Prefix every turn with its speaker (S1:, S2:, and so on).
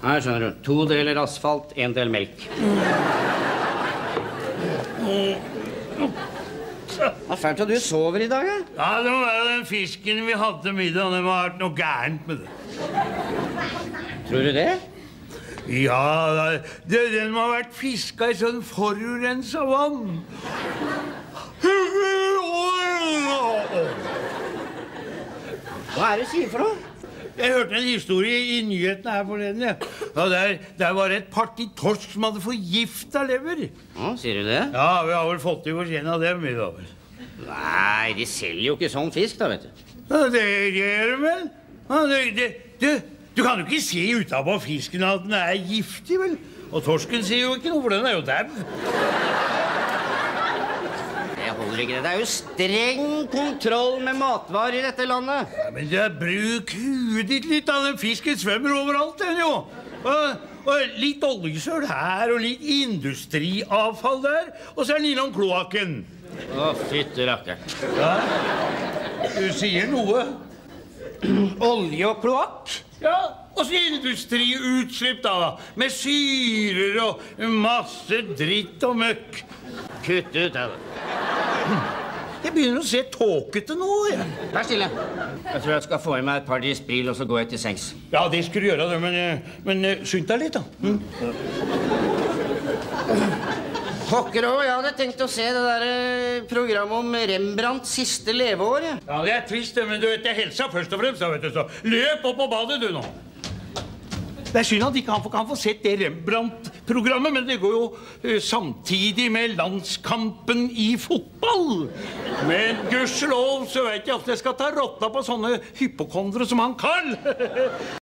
S1: Her skjønner du. To deler asfalt, én del melk. Det er fælt at du sover i dag, ja.
S2: Ja, det må være den fisken vi hadde til middag. Det må ha vært noe gærent med det.
S1: Tror du det?
S2: Ja, det, den må ha vært fiska i sånn forurensa vann.
S1: Hva er det du sier for noe?
S2: Jeg hørte en historie i nyhetene her forleden. Ja. Ja, der, der var det et parti torsk som hadde forgifta lever.
S1: Å, sier du det?
S2: Ja, vi har vel fått i oss en av dem, vi da vel.
S1: Nei, de selger jo ikke sånn fisk, da, vet du.
S2: Ja, det gjør de vel? Ja, det, det, du, du kan jo ikke se utapå fisken at den er giftig, vel? Og torsken sier jo ikke noe, for den er jo dau.
S1: Det holder ikke. Det er jo streng kontroll med matvarer i dette landet.
S2: Ja, men jeg bruk huet ditt litt, da. Den fisken svømmer overalt, den jo. Og, og litt oljesøl her, og litt industriavfall der. Og så er den innom kloakken.
S1: Å, fytti rakkeren.
S2: Ja. Du sier noe.
S1: Olje og kloakk?
S2: Ja, og så industriutslipp, da. Med syrer og masse dritt og møkk.
S1: Kutt ut da det.
S2: Jeg begynner å se tåkete nå. jeg.
S1: Vær stille. Jeg tror jeg skal få i meg et par Dispril, og så går jeg til sengs.
S2: Ja, det skulle du gjøre, det, men, eh, men eh, skynd deg litt, da. Mm.
S1: Pokker òg, jeg hadde tenkt å se det der eh, programmet om Rembrandts siste leveår. jeg.
S2: Ja, Det er trist, det, men du vet, det er helsa først og fremst. da, vet du, så Løp opp på badet, du, nå. Det er synd at ikke han får- kan få sett det Rembrandt-programmet, men det går jo eh, samtidig med landskampen i fotball. Men gudskjelov så vet jeg at jeg skal ta rotta på sånne hypokondere som han Carl.